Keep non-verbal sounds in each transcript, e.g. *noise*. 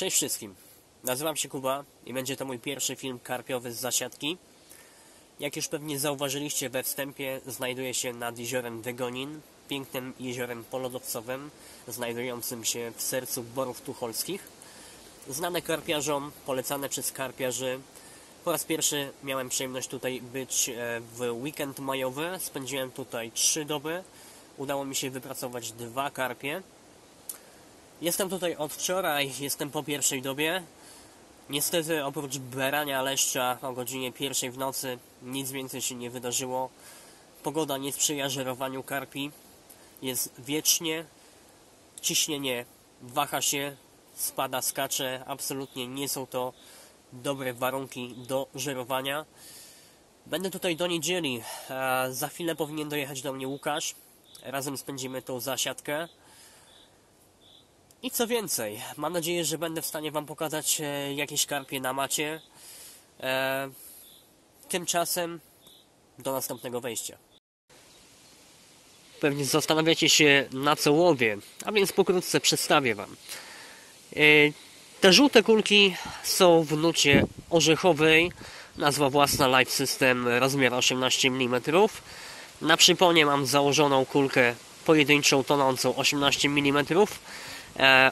Cześć wszystkim. Nazywam się Kuba i będzie to mój pierwszy film karpiowy z zasiadki. Jak już pewnie zauważyliście we wstępie, znajduję się nad jeziorem Wygonin, pięknym jeziorem polodowcowym, znajdującym się w sercu Borów Tucholskich. Znane karpiarzom, polecane przez karpiarzy. Po raz pierwszy miałem przyjemność tutaj być e, w weekend majowy. Spędziłem tutaj trzy doby. Udało mi się wypracować dwa karpie. Jestem tutaj od wczoraj, jestem po pierwszej dobie. Niestety oprócz berania leszcza o godzinie pierwszej w nocy nic więcej się nie wydarzyło. Pogoda nie sprzyja żerowaniu karpi. Jest wiecznie. Ciśnienie waha się, spada, skacze. Absolutnie nie są to dobre warunki do żerowania. Będę tutaj do niedzieli. Za chwilę powinien dojechać do mnie Łukasz. Razem spędzimy tą zasiadkę. I co więcej, mam nadzieję, że będę w stanie Wam pokazać e, jakieś karpie na macie. E, tymczasem do następnego wejścia. Pewnie zastanawiacie się na co łowię, a więc pokrótce przedstawię Wam. E, te żółte kulki są w nucie orzechowej. Nazwa własna Life System rozmiar 18 mm. Na przyponie mam założoną kulkę pojedynczą tonącą 18 mm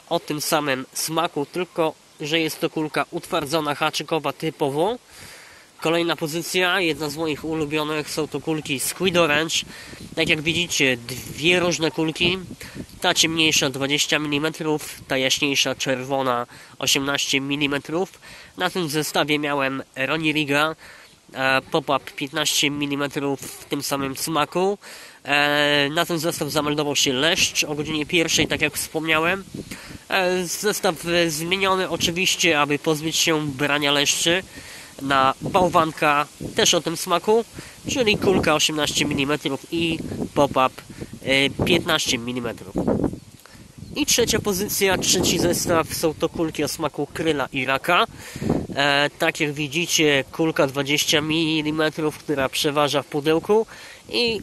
o tym samym smaku, tylko że jest to kulka utwardzona haczykowa typowo. Kolejna pozycja, jedna z moich ulubionych, są to kulki Squid Orange. Tak jak widzicie, dwie różne kulki. Ta ciemniejsza 20 mm, ta jaśniejsza czerwona 18 mm. Na tym zestawie miałem Ronnie Riga e, pop-up 15 mm w tym samym smaku. E, Na ten zestaw zameldował się Leszcz o godzinie pierwszej, tak jak wspomniałem. E, Zestaw e, zmieniony oczywiście, aby pozbyć się brania leszczy na bałwanka, też o tym smaku, czyli kulka 18 mm i pop-up e, 15 mm. I trzecia pozycja, trzeci zestaw są to kulki o smaku kryla i raka. E, tak jak widzicie, kulka 20 mm, która przeważa w pudełku i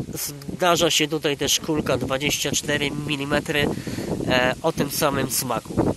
zdarza się tutaj też kulka 24 mm e, o tym samym smaku.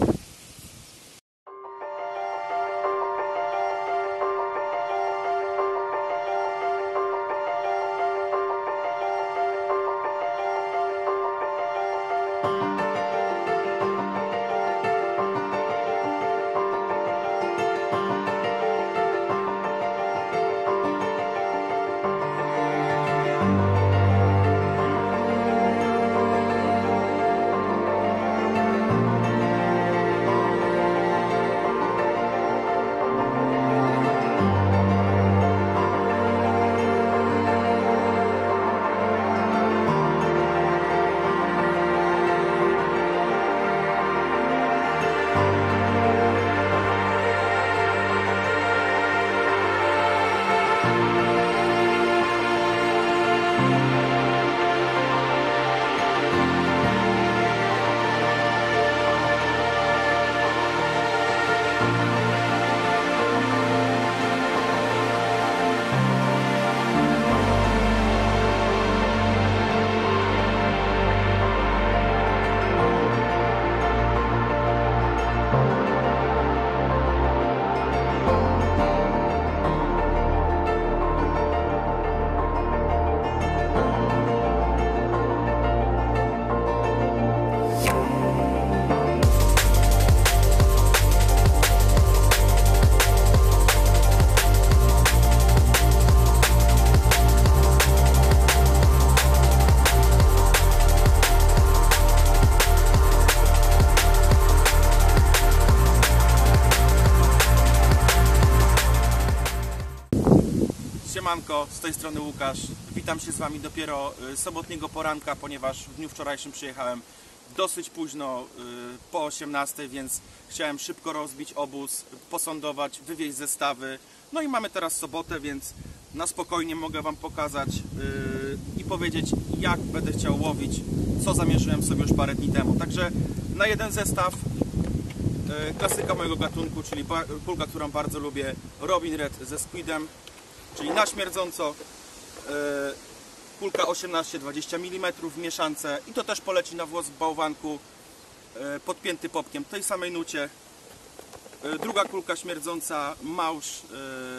Tej strony Łukasz. Witam się z Wami dopiero y, sobotniego poranka, ponieważ w dniu wczorajszym przyjechałem dosyć późno, y, po 18, więc chciałem szybko rozbić obóz, posądować, wywieźć zestawy. No i mamy teraz sobotę, więc na spokojnie mogę Wam pokazać y, i powiedzieć, jak będę chciał łowić, co zamierzyłem sobie już parę dni temu. Także na jeden zestaw klasyka mojego gatunku, czyli kulka, którą bardzo lubię, Robin Red ze Squidem, czyli na śmierdząco. E, Kulka 18-20 mm w mieszance i to też poleci na włos w bałwanku, e, podpięty popkiem tej samej nucie. E, Druga kulka śmierdząca, małż,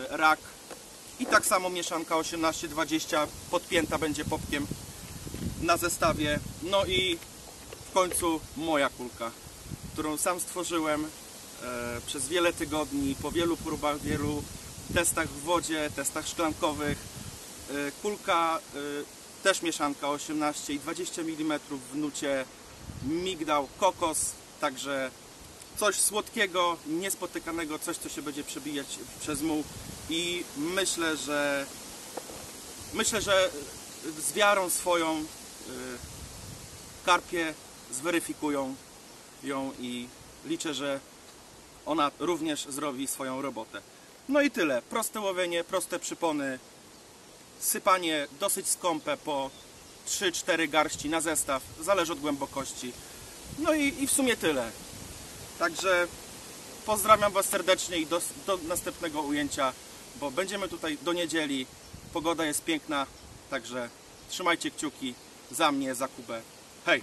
rak i tak samo mieszanka 18-20 podpięta będzie popkiem na zestawie. No i w końcu moja kulka którą sam stworzyłem przez wiele tygodni, po wielu próbach, wielu testach w wodzie, testach szklankowych. E, kulka e, też mieszanka 18 i 20 mm w nucie migdał, kokos, także coś słodkiego, niespotykanego, coś co się będzie przebijać przez muł i myślę, że myślę, że z wiarą swoją e, karpie zweryfikują ją i liczę, że ona również zrobi swoją robotę. No i tyle. Proste łowienie, proste przypony, sypanie dosyć skąpe po 3-4 garści na zestaw, zależy od głębokości. No i, i w sumie tyle. Także pozdrawiam Was serdecznie i do, do następnego ujęcia, bo będziemy tutaj do niedzieli. Pogoda jest piękna, także trzymajcie kciuki za mnie, za Kubę. Hej!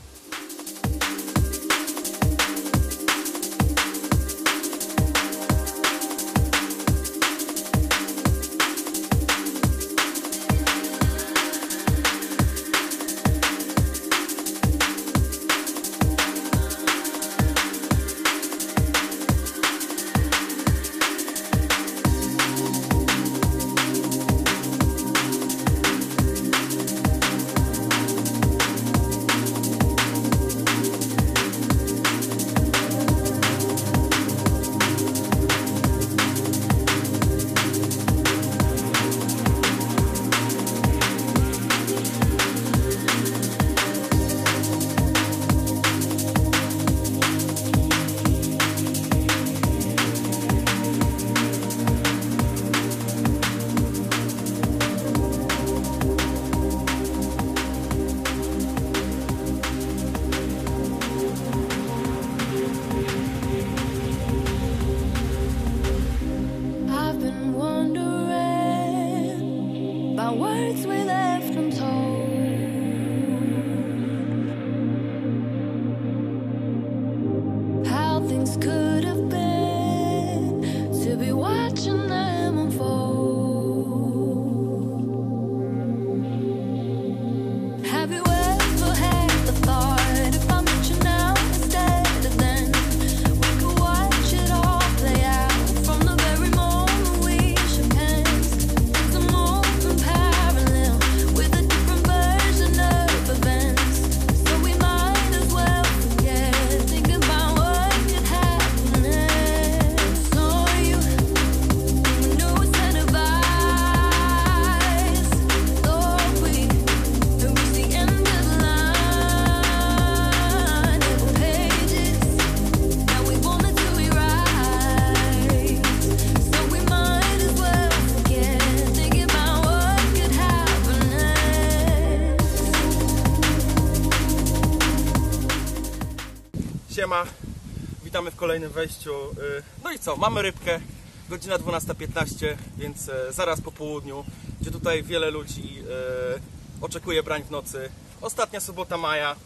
Kolejnym wejściu. Y, No i co, mamy rybkę, godzina 12.15, więc e, zaraz po południu, gdzie tutaj wiele ludzi e, oczekuje brań w nocy. Ostatnia sobota maja.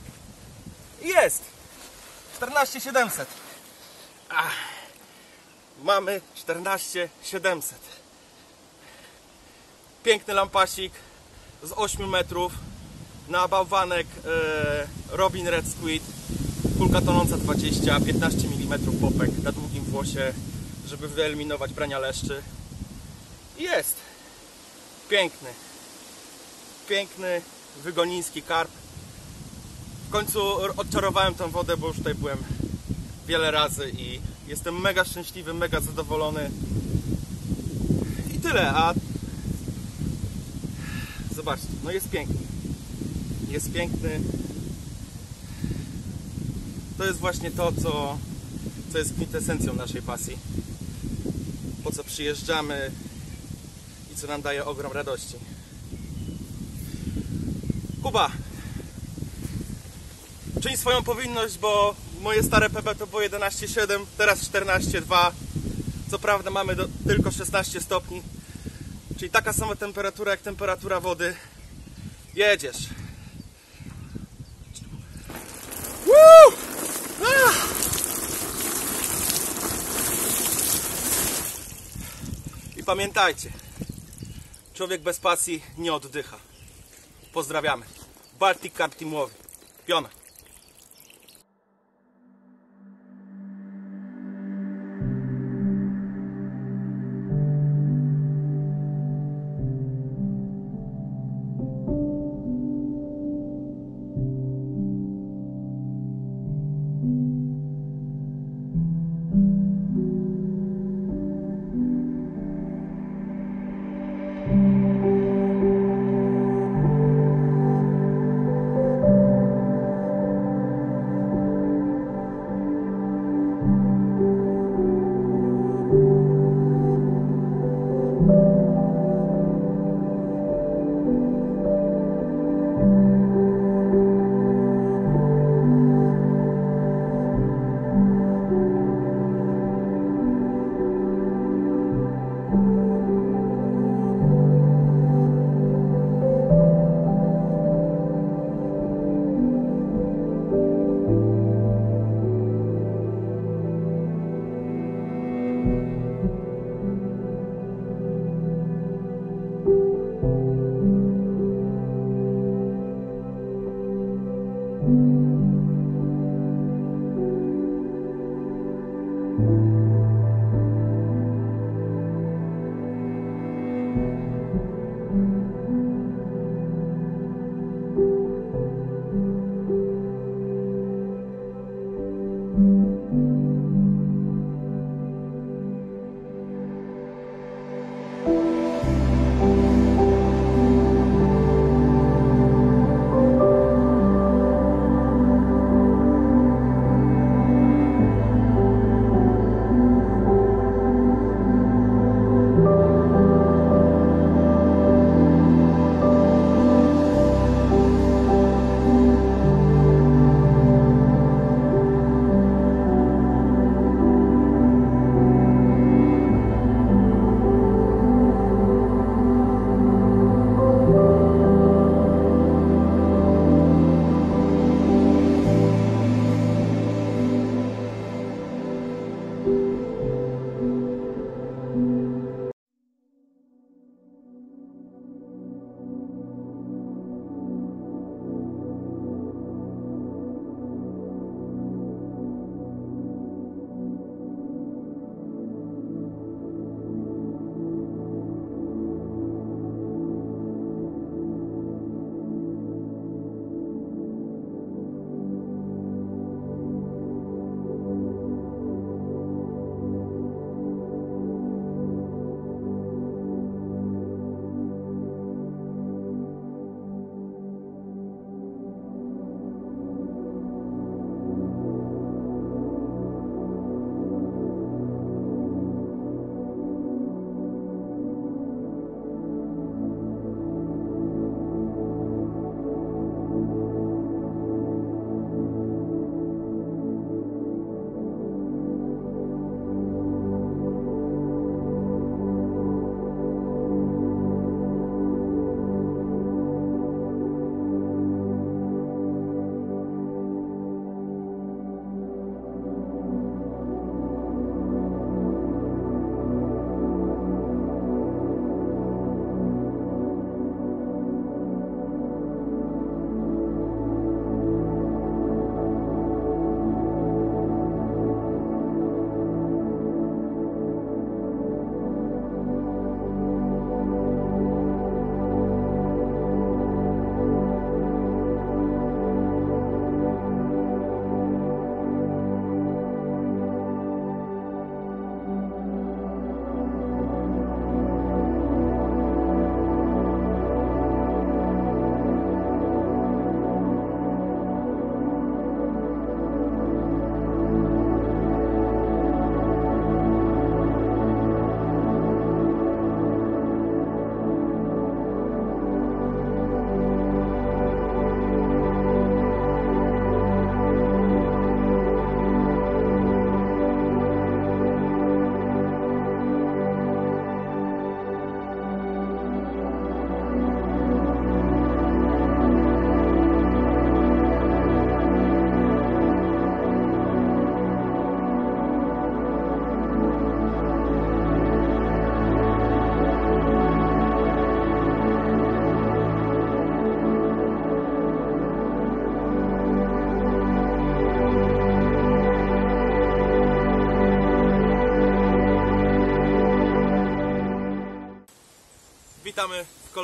Jest! 14700. Ach, mamy 14700. Piękny lampasik z 8 metrów na bałwanek e, Robin Red Squid kulka tonąca 20, 15 mm popek na długim włosie, żeby wyeliminować brania leszczy. Jest! Piękny. Piękny, wygoniński karp. W końcu odczarowałem tą wodę, bo już tutaj byłem wiele razy i jestem mega szczęśliwy, mega zadowolony. I tyle, a Zobaczcie, no jest piękny. Jest piękny. To jest właśnie to, co, co jest kwintesencją naszej pasji. Po co przyjeżdżamy i co nam daje ogrom radości. Kuba, czyń swoją powinność, bo moje stare PB to było 11,7, teraz 14,2. Co prawda mamy do, tylko 16 stopni, czyli taka sama temperatura jak temperatura wody. Jedziesz. Woo! Ah! I pamiętajcie, człowiek bez pasji nie oddycha. Pozdrawiamy. Baltic Carp Teamowy. Piona.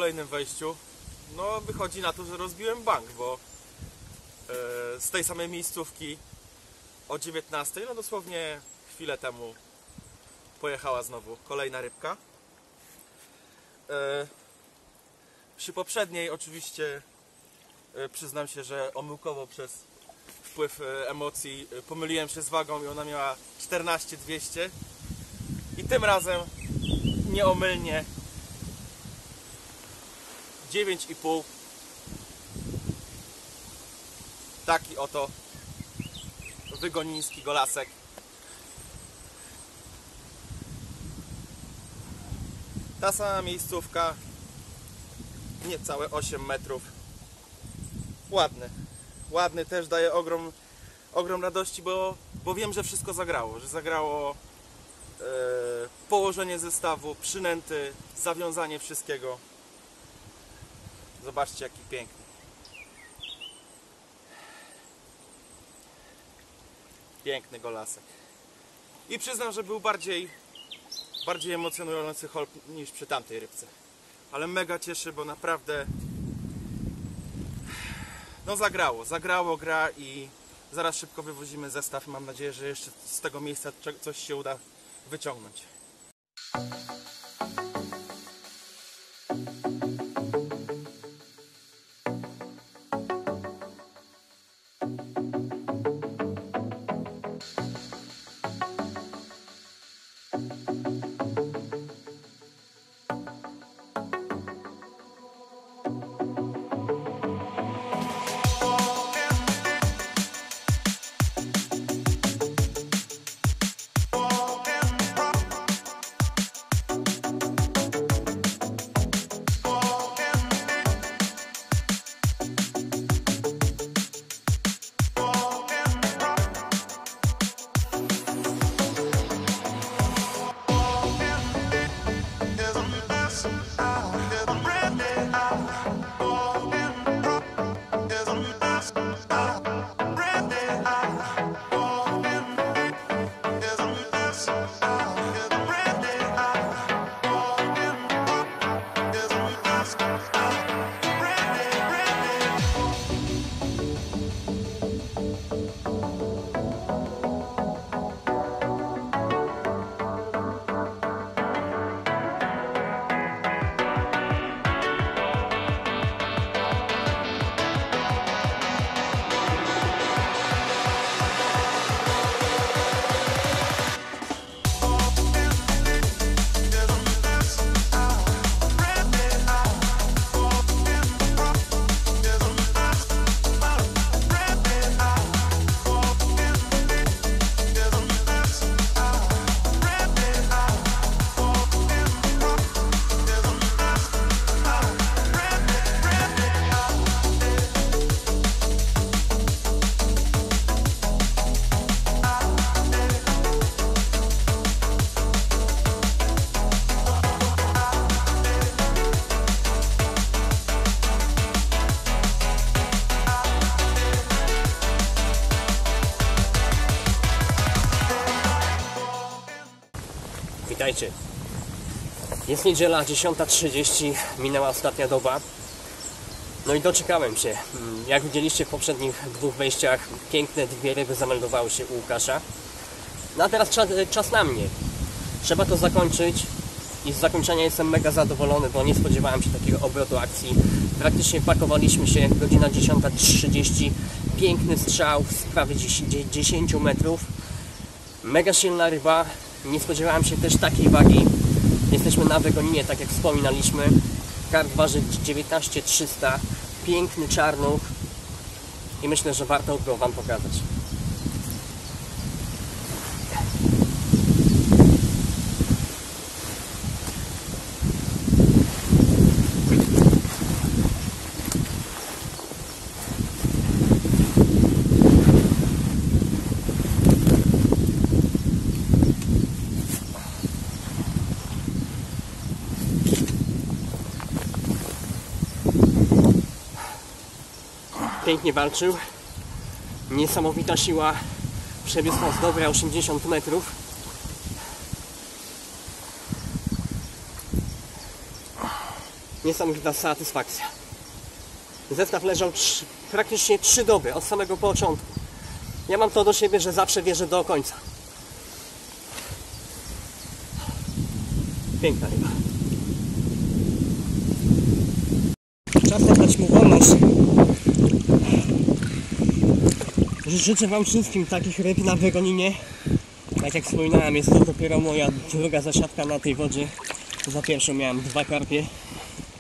Kolejnym wejściu. No, wychodzi na to, że rozbiłem bank, bo e, z tej samej miejscówki o 19, no dosłownie chwilę temu pojechała znowu kolejna rybka. E, przy poprzedniej oczywiście e, przyznam się, że omyłkowo przez wpływ emocji pomyliłem się z wagą i ona miała 14200 i tym razem nieomylnie 9,5 taki oto wygoniński golasek. Ta sama miejscówka niecałe 8 metrów. Ładny. Ładny też daje ogrom ogrom radości, bo, bo wiem, że wszystko zagrało, że zagrało e, położenie zestawu, przynęty, zawiązanie wszystkiego. Zobaczcie jaki piękny. Piękny golasek. I przyznam, że był bardziej bardziej emocjonujący holp niż przy tamtej rybce. Ale mega cieszy, bo naprawdę no zagrało, zagrało gra i zaraz szybko wywozimy zestaw. Mam nadzieję, że jeszcze z tego miejsca coś się uda wyciągnąć. Witajcie. Jest niedziela 10.30, minęła ostatnia doba. No i doczekałem się. Jak widzieliście w poprzednich dwóch wejściach, piękne dwie ryby zameldowały się u Łukasza. No a teraz czas, czas na mnie. Trzeba to zakończyć i z zakończenia jestem mega zadowolony, bo nie spodziewałem się takiego obrotu akcji. Praktycznie pakowaliśmy się, godzina 10.30, piękny strzał z prawie 10 10 metrów. Mega silna ryba. Nie spodziewałem się też takiej wagi. Jesteśmy na Wegoninie, tak jak wspominaliśmy. Karp waży 19300. Piękny czarnuch. I myślę, że warto go Wam pokazać. Pięknie walczył. Niesamowita siła. Przebiegł nas dobre 80 metrów. Niesamowita satysfakcja. Zestaw leżał trz- praktycznie 3 doby od samego początku. Ja mam to do siebie, że zawsze wierzę do końca. Piękna ryba. Czas oddać mu wolność. Życzę Wam wszystkim takich ryb na wyroninie. Tak jak wspominałem, jest to dopiero moja druga zasiadka na tej wodzie. Za pierwszą miałem dwa karpie.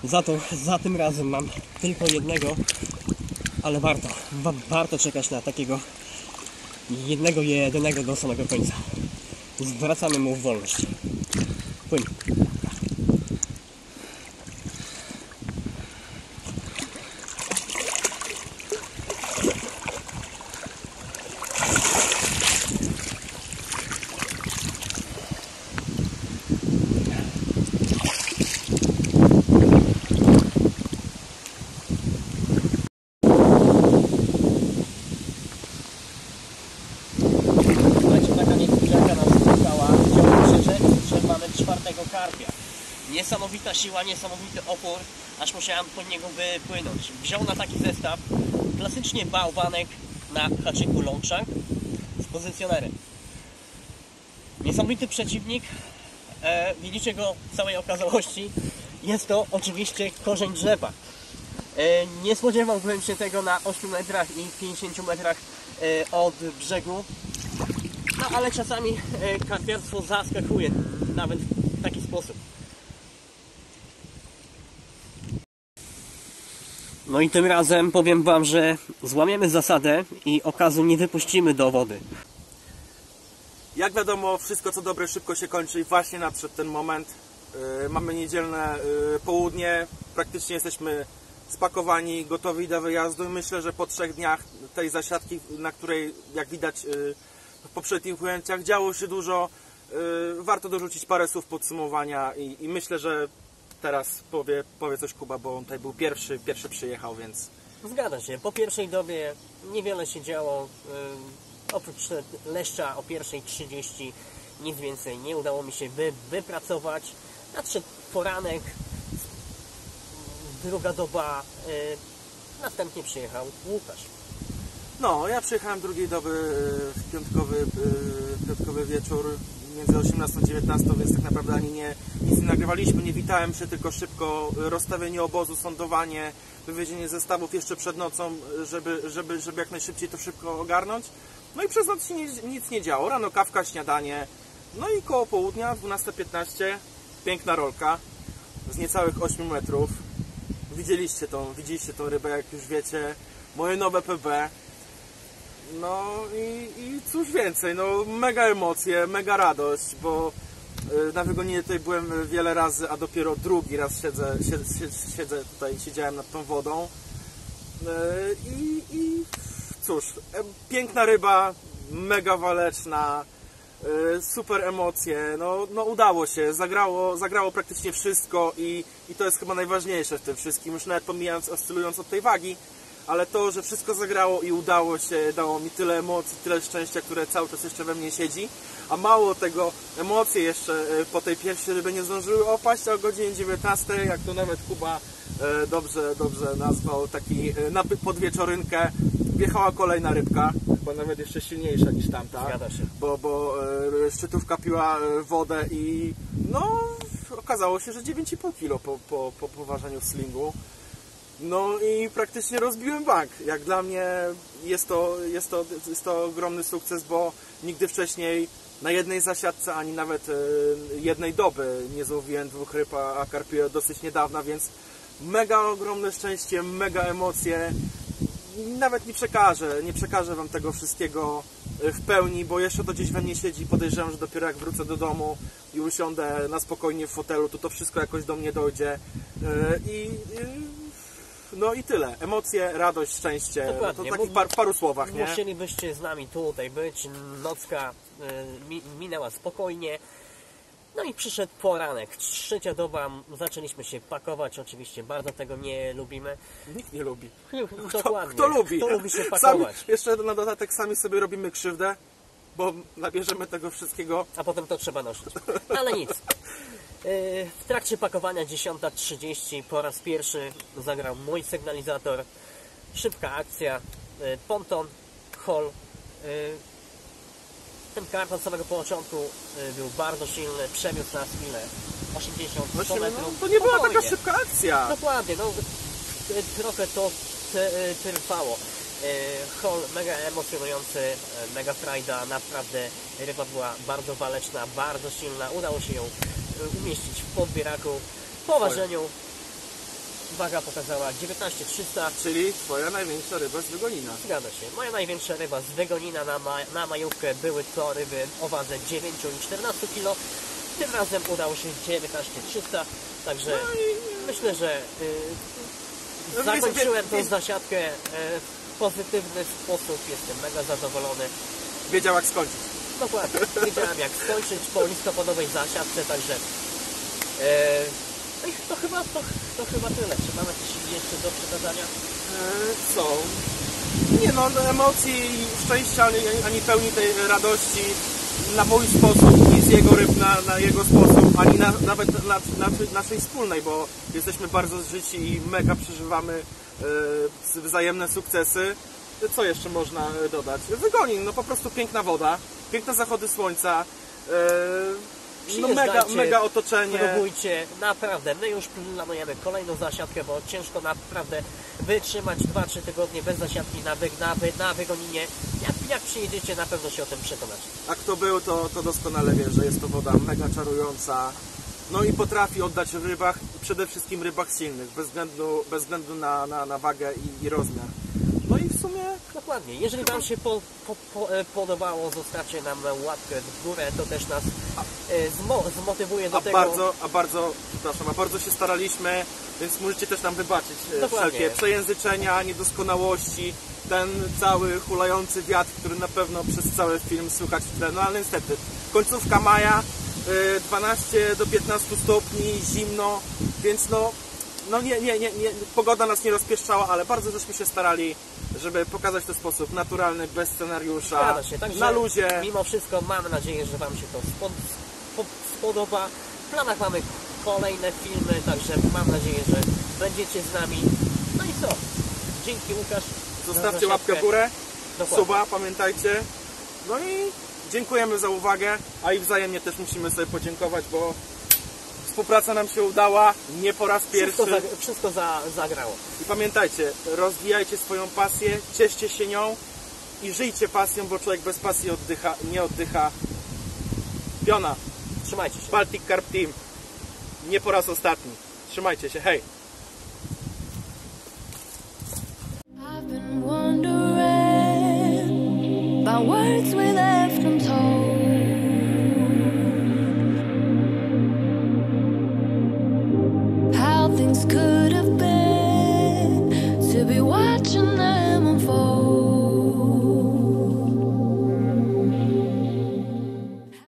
Za to, za tym razem mam tylko jednego. Ale warto, wa- warto czekać na takiego jednego, jedynego do samego końca. Zwracamy mu wolność. Płyn. Słuchajcie, taka niespodzianka nas spotkała. Chciałbym się rzec, że mamy czwartego karpia. Siła, niesamowity opór, aż musiałem po niego wypłynąć. Wziął na taki zestaw klasycznie bałwanek na haczyku longshang z pozycjonerem. Niesamowity przeciwnik. E, widzicie go w całej okazałości. Jest to oczywiście korzeń drzewa. E, nie spodziewałbym się tego na 8 metrach i 50 metrach e, od brzegu. No ale czasami e, karpiarstwo zaskakuje nawet w taki sposób. No i tym razem powiem Wam, że złamiemy zasadę i okazu nie wypuścimy do wody. Jak wiadomo, wszystko co dobre szybko się kończy i właśnie nadszedł ten moment. Yy, mamy niedzielne yy, południe, praktycznie jesteśmy spakowani, gotowi do wyjazdu i myślę, że po trzech dniach tej zasiadki, na której jak widać yy, w poprzednich ujęciach działo się dużo, warto dorzucić parę słów podsumowania i, i myślę, że teraz powie, powie coś Kuba, bo on tutaj był pierwszy, pierwszy przyjechał, więc Zgadza się, po pierwszej dobie niewiele się działo. Oprócz leszcza o pierwszej 30 nic więcej nie udało mi się wy, wypracować. Nadszedł poranek, druga doba, następnie przyjechał Łukasz. No, ja przyjechałem drugiej doby e, w piątkowy, e, piątkowy wieczór między 18 a 19, więc tak naprawdę ani nie, nic nie nagrywaliśmy, nie witałem się, tylko szybko e, rozstawienie obozu, sądowanie, wywiezienie zestawów jeszcze przed nocą, e, żeby, żeby, żeby jak najszybciej to szybko ogarnąć. No i przez noc się nie, nic nie działo. Rano kawka, śniadanie, no i koło południa, 12.15, piękna rolka z niecałych 8 metrów. Widzieliście tą, widzieliście tą rybę, jak już wiecie. Moje nowe PB. No i, i cóż więcej, no mega emocje, mega radość, bo y, na wygoninie tutaj byłem wiele razy, a dopiero drugi raz siedzę, siedzę, siedzę tutaj, siedziałem nad tą wodą. Y, I, i cóż, piękna ryba, mega waleczna, y, super emocje, no, no udało się, zagrało, zagrało praktycznie wszystko i, i to jest chyba najważniejsze w tym wszystkim, już nawet pomijając, oscylując od tej wagi, ale to, że wszystko zagrało i udało się, dało mi tyle emocji, tyle szczęścia, które cały czas jeszcze we mnie siedzi, a mało tego, emocje jeszcze e, po tej pierwszej rybie nie zdążyły opaść, a o godzinie 19, jak to nawet Kuba e, dobrze, dobrze nazwał, taki e, na podwieczorynkę, wjechała kolejna rybka, chyba nawet jeszcze silniejsza niż tamta, Zgadza się. bo, bo szczytówka piła wodę i no okazało się, że 9,5 kg po, po, po poważeniu w slingu. No i praktycznie rozbiłem bank. Jak dla mnie jest to, jest to, jest to ogromny sukces, bo nigdy wcześniej na jednej zasiadce, ani nawet e, jednej doby nie złowiłem dwóch ryb, a karpię dosyć niedawna, więc mega ogromne szczęście, mega emocje. Nawet nie przekażę, nie przekażę Wam tego wszystkiego e, w pełni, bo jeszcze to gdzieś we mnie siedzi. Podejrzewam, że dopiero jak wrócę do domu i usiądę na spokojnie w fotelu, to to wszystko jakoś do mnie dojdzie. E, i no i tyle. Emocje, radość, szczęście. Dokładnie. To w takich par, paru słowach, nie? Musielibyście z nami tutaj być. Nocka mi, minęła spokojnie. No i przyszedł poranek. Trzecia doba. Zaczęliśmy się pakować. Oczywiście bardzo tego nie lubimy. Nikt nie lubi. *laughs* Dokładnie. Kto lubi? Kto lubi się Sami, pakować? *laughs* jeszcze na dodatek sami sobie robimy krzywdę, bo nabierzemy tego wszystkiego. A potem to trzeba nosić. Ale nic. Yy, W trakcie pakowania 10.30 po raz pierwszy zagrał mój sygnalizator. Szybka akcja, yy, ponton, hol. Yy, Ten karton od samego początku był bardzo silny, przemiósł nas ile? 80 Właśnie, 100 no, metrów. to nie była taka szybka akcja. Dokładnie, no trochę to trwało. E, Hol mega emocjonujący, e, mega frajda, naprawdę ryba była bardzo waleczna, bardzo silna, udało się ją e, umieścić w podbieraku. Po ważeniu waga pokazała 19300, Czyli twoja największa ryba z wygonina. zgadza się. Moja największa ryba z wygonina na, ma na majówkę były to ryby o wadze 9 i 14 kg. Tym razem udało się 19300, także myślę, że y, No, Zakończyłem tą zasiadkę e, w pozytywny sposób, jestem mega zadowolony. Wiedział jak skończyć. Dokładnie, wiedziałem jak skończyć po listopadowej zasiadce, także e, no to chyba, to, to chyba tyle. Czy mamy coś jeszcze do przekazania? E, Co? Nie no, emocji szczęścia, ani, ani pełni tej radości na mój sposób i z jego ryb na, na jego sposób, ani na, nawet na, na, naszej wspólnej, bo jesteśmy bardzo zżyci i mega przeżywamy e, wzajemne sukcesy. Co jeszcze można e, dodać? Wygonin, no po prostu piękna woda, piękne zachody słońca, e, no mega, mega otoczenie. Próbujcie, naprawdę, my już planujemy kolejną zasiadkę, bo ciężko naprawdę wytrzymać 2-3 tygodnie bez zasiadki na, wy, na, wy, na wygoninie. Jak, jak przyjedziecie, na pewno się o tym przekonacie. A kto był, to, to doskonale wie, że jest to woda mega czarująca. No i potrafi oddać rybach, przede wszystkim rybach silnych, bez względu, bez względu na, na, na wagę i, i rozmiar. Sumie Dokładnie. Jeżeli Wam się po, po, po, e, podobało, zostawcie nam łapkę w górę, to też nas e, zmo, zmotywuje do a tego. bardzo, a bardzo, przepraszam, a bardzo się staraliśmy, więc możecie też nam wybaczyć e, Dokładnie. wszelkie przejęzyczenia, niedoskonałości, ten cały hulający wiatr, który na pewno przez cały film słychać w tle. No ale niestety, końcówka maja, e, 12 do 15 stopni, zimno, więc no, no nie, nie, nie, nie, pogoda nas nie rozpieszczała, ale bardzo żeśmy się starali, żeby pokazać to w sposób naturalny, bez scenariusza, się. Także na luzie. Mimo wszystko mam nadzieję, że Wam się to spod, spo, spodoba. W planach mamy kolejne filmy, także mam nadzieję, że będziecie z nami. No i co? Dzięki Łukasz. Zostawcie łapkę w górę. Dokładnie. suba, pamiętajcie. No i dziękujemy za uwagę, a i wzajemnie też musimy sobie podziękować, bo współpraca nam się udała nie po raz pierwszy. Wszystko, za, wszystko za, zagrało. I pamiętajcie, rozwijajcie swoją pasję, cieszcie się nią i żyjcie pasją, bo człowiek bez pasji oddycha, nie oddycha. Piona, Trzymajcie się. Baltic Carp Team. Nie po raz ostatni. Trzymajcie się, hej! I've been wondering about words we left untold. could have